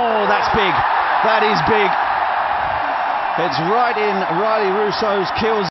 Oh, that's big. That is big. It's right in Riley Russo's kills.